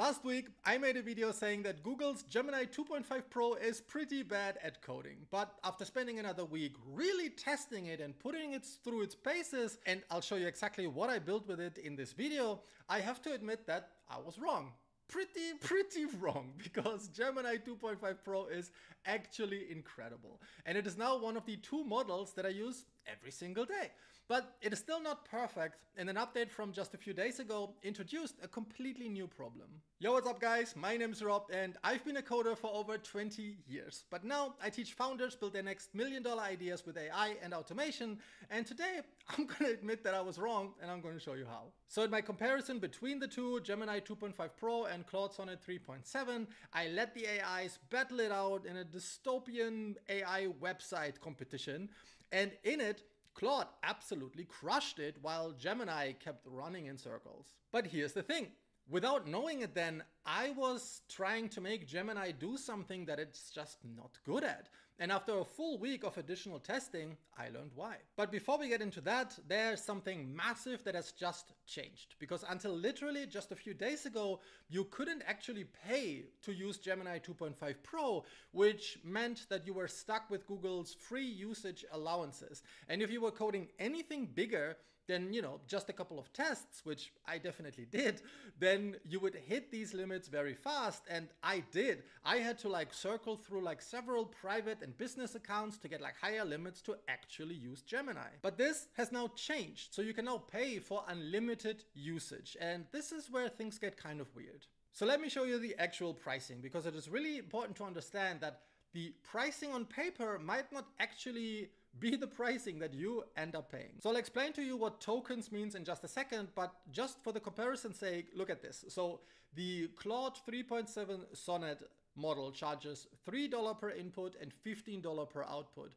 Last week, I made a video saying that Google's Gemini 2.5 Pro is pretty bad at coding. But after spending another week really testing it and putting it through its paces, and I'll show you exactly what I built with it in this video, I have to admit that I was wrong pretty, pretty wrong because Gemini 2.5 Pro is actually incredible. And it is now one of the two models that I use every single day. But it is still not perfect and an update from just a few days ago introduced a completely new problem. Yo, what's up guys? My name is Rob and I've been a coder for over 20 years. But now I teach founders build their next million dollar ideas with AI and automation. And today I'm gonna admit that I was wrong and I'm gonna show you how. So in my comparison between the two, Gemini 2.5 Pro and Claude Sonnet 3.7, I let the AIs battle it out in a dystopian AI website competition. And in it, Claude absolutely crushed it while Gemini kept running in circles. But here's the thing. Without knowing it then, I was trying to make Gemini do something that it's just not good at. And after a full week of additional testing, I learned why. But before we get into that, there's something massive that has just changed. Because until literally just a few days ago, you couldn't actually pay to use Gemini 2.5 Pro, which meant that you were stuck with Google's free usage allowances. And if you were coding anything bigger, then, you know, just a couple of tests, which I definitely did, then you would hit these limits very fast. And I did. I had to like circle through like several private and business accounts to get like higher limits to actually use Gemini. But this has now changed. So you can now pay for unlimited usage. And this is where things get kind of weird. So let me show you the actual pricing because it is really important to understand that the pricing on paper might not actually be the pricing that you end up paying. So I'll explain to you what tokens means in just a second, but just for the comparison's sake, look at this. So the Claude 3.7 Sonnet model charges $3 per input and $15 per output.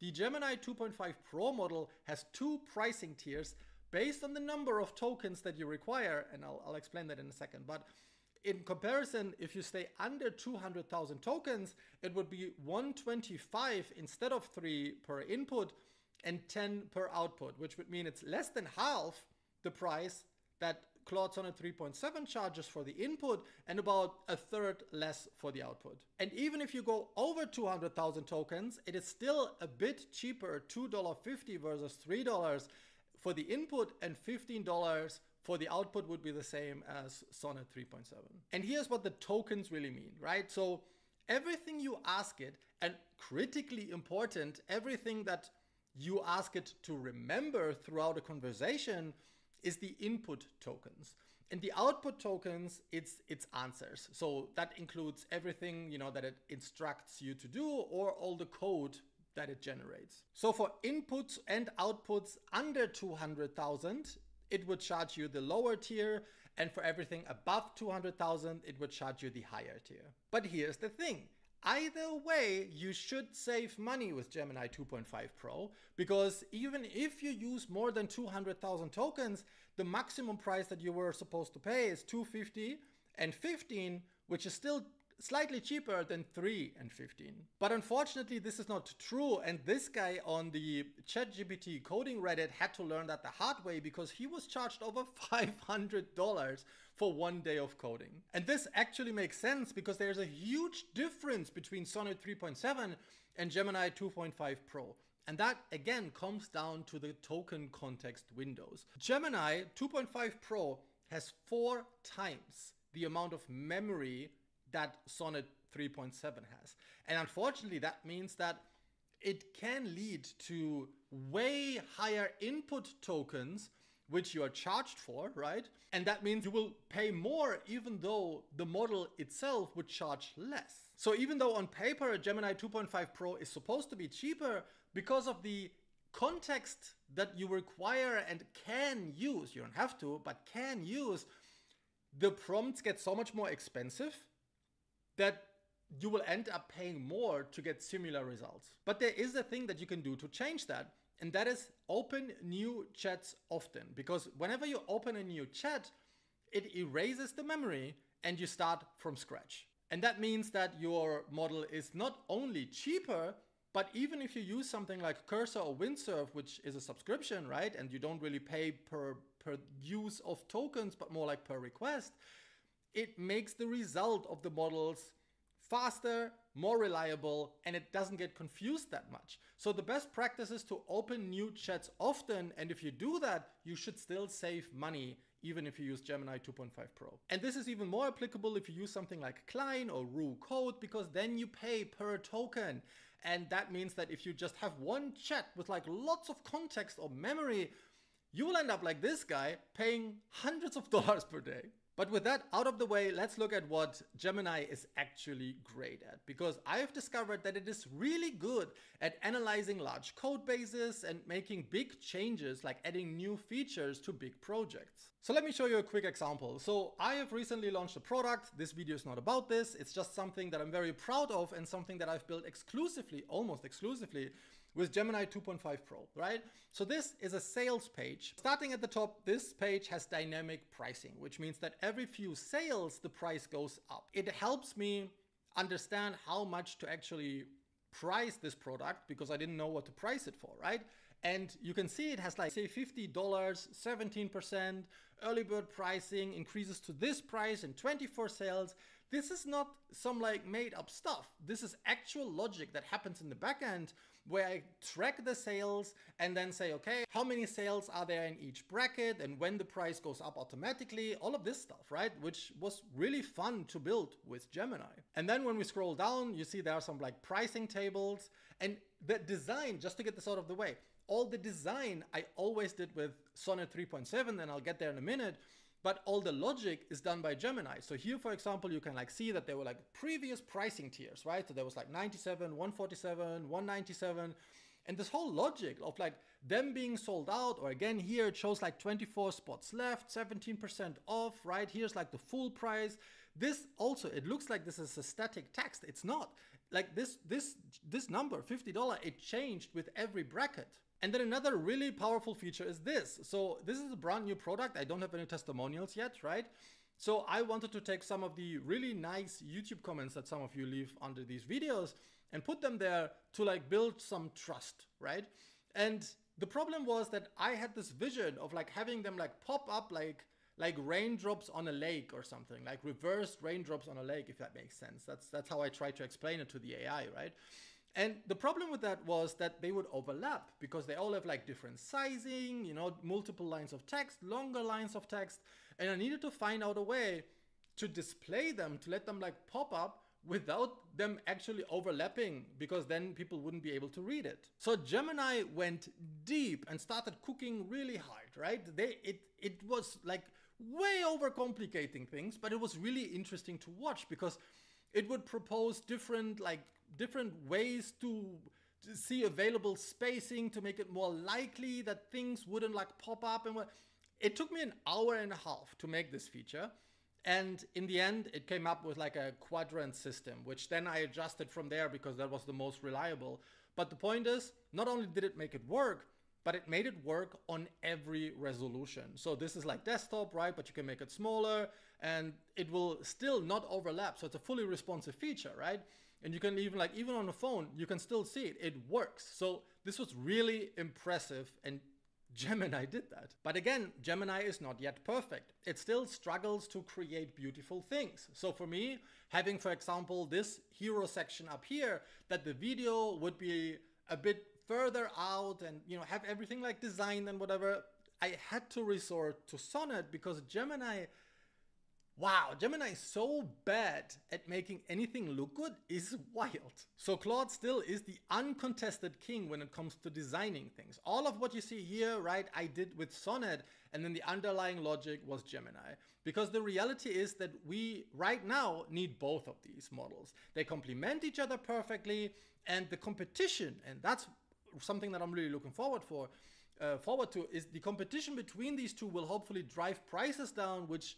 The Gemini 2.5 Pro model has two pricing tiers based on the number of tokens that you require, and I'll, I'll explain that in a second. But in comparison, if you stay under 200,000 tokens, it would be 125 instead of 3 per input and 10 per output, which would mean it's less than half the price that Claude Sonnet 3.7 charges for the input and about a third less for the output. And even if you go over 200,000 tokens, it is still a bit cheaper, $2.50 versus $3 for the input and $15 for the output would be the same as Sonnet 3.7. And here's what the tokens really mean, right? So everything you ask it, and critically important, everything that you ask it to remember throughout a conversation is the input tokens. And the output tokens, it's its answers. So that includes everything, you know, that it instructs you to do or all the code that it generates. So for inputs and outputs under 200,000, it would charge you the lower tier, and for everything above 200,000, it would charge you the higher tier. But here's the thing. Either way, you should save money with Gemini 2.5 Pro because even if you use more than 200,000 tokens, the maximum price that you were supposed to pay is 250 and 15, which is still slightly cheaper than 3 and 15. But unfortunately, this is not true. And this guy on the ChatGPT coding Reddit had to learn that the hard way because he was charged over $500 for one day of coding. And this actually makes sense because there's a huge difference between Sonnet 3.7 and Gemini 2.5 Pro. And that again comes down to the token context windows. Gemini 2.5 Pro has four times the amount of memory that Sonnet 3.7 has. And unfortunately, that means that it can lead to way higher input tokens which you are charged for, right? And that means you will pay more even though the model itself would charge less. So even though on paper Gemini 2.5 Pro is supposed to be cheaper because of the context that you require and can use, you don't have to, but can use, the prompts get so much more expensive that you will end up paying more to get similar results. But there is a thing that you can do to change that, and that is open new chats often. Because whenever you open a new chat, it erases the memory and you start from scratch. And that means that your model is not only cheaper, but even if you use something like Cursor or Windsurf, which is a subscription, right? And you don't really pay per, per use of tokens, but more like per request, it makes the result of the models faster, more reliable, and it doesn't get confused that much. So the best practice is to open new chats often, and if you do that, you should still save money even if you use Gemini 2.5 Pro. And this is even more applicable if you use something like Cline or Roo Code, because then you pay per token. And that means that if you just have one chat with like lots of context or memory, you will end up like this guy paying hundreds of dollars per day. But with that out of the way, let's look at what Gemini is actually great at. Because I have discovered that it is really good at analyzing large code bases and making big changes like adding new features to big projects. So let me show you a quick example. So I have recently launched a product. This video is not about this. It's just something that I'm very proud of and something that I've built exclusively, almost exclusively with Gemini 2.5 Pro, right? So this is a sales page. Starting at the top, this page has dynamic pricing, which means that every few sales, the price goes up. It helps me understand how much to actually price this product because I didn't know what to price it for, right? And you can see it has like say $50, 17%, early bird pricing increases to this price in 24 sales. This is not some like made up stuff. This is actual logic that happens in the backend where I track the sales and then say, okay, how many sales are there in each bracket and when the price goes up automatically, all of this stuff, right? Which was really fun to build with Gemini. And then when we scroll down, you see there are some like pricing tables and the design, just to get this out of the way, all the design I always did with Sonnet 3.7 and I'll get there in a minute but all the logic is done by Gemini. So here, for example, you can like see that there were like previous pricing tiers, right? So there was like 97, 147, 197. And this whole logic of like them being sold out, or again, here it shows like 24 spots left, 17% off, right? Here's like the full price. This also, it looks like this is a static text. It's not. Like this, this, this number, $50, it changed with every bracket. And then another really powerful feature is this. So this is a brand new product. I don't have any testimonials yet, right? So I wanted to take some of the really nice YouTube comments that some of you leave under these videos and put them there to like build some trust, right? And the problem was that I had this vision of like having them like pop up like like raindrops on a lake or something, like reversed raindrops on a lake, if that makes sense. That's that's how I try to explain it to the AI, right? And the problem with that was that they would overlap because they all have like different sizing, you know, multiple lines of text, longer lines of text. And I needed to find out a way to display them, to let them like pop up without them actually overlapping because then people wouldn't be able to read it. So Gemini went deep and started cooking really hard, right? They it it was like way overcomplicating things, but it was really interesting to watch because it would propose different like different ways to, see available spacing to make it more likely that things wouldn't like pop up and what. It took me an hour and a half to make this feature. And in the end, it came up with like a quadrant system, which then I adjusted from there because that was the most reliable. But the point is, not only did it make it work, but it made it work on every resolution. So this is like desktop, right? But you can make it smaller and it will still not overlap. So it's a fully responsive feature, right? And you can even like, even on the phone, you can still see it. It works. So this was really impressive and Gemini did that. But again, Gemini is not yet perfect. It still struggles to create beautiful things. So for me, having, for example, this hero section up here, that the video would be a bit further out and, you know, have everything like designed and whatever, I had to resort to Sonnet because Gemini Wow, Gemini is so bad at making anything look good is wild. So Claude still is the uncontested king when it comes to designing things. All of what you see here, right, I did with Sonnet and then the underlying logic was Gemini. Because the reality is that we right now need both of these models. They complement each other perfectly and the competition, and that's something that I'm really looking forward for, uh, forward to, is the competition between these two will hopefully drive prices down, which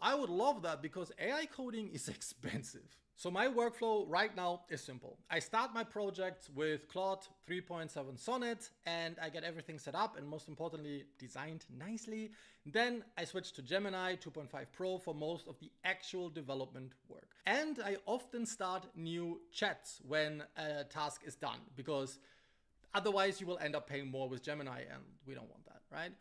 I would love that because AI coding is expensive. So my workflow right now is simple. I start my project with Claude 3.7 Sonnet and I get everything set up and most importantly designed nicely. Then I switch to Gemini 2.5 Pro for most of the actual development work. And I often start new chats when a task is done because otherwise you will end up paying more with Gemini and we don't want that, right?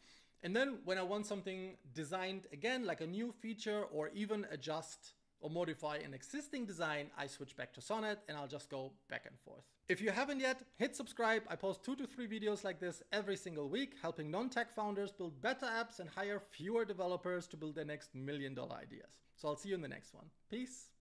And then when I want something designed again, like a new feature or even adjust or modify an existing design, I switch back to Sonnet and I'll just go back and forth. If you haven't yet, hit subscribe. I post two to three videos like this every single week, helping non-tech founders build better apps and hire fewer developers to build their next million dollar ideas. So I'll see you in the next one. Peace.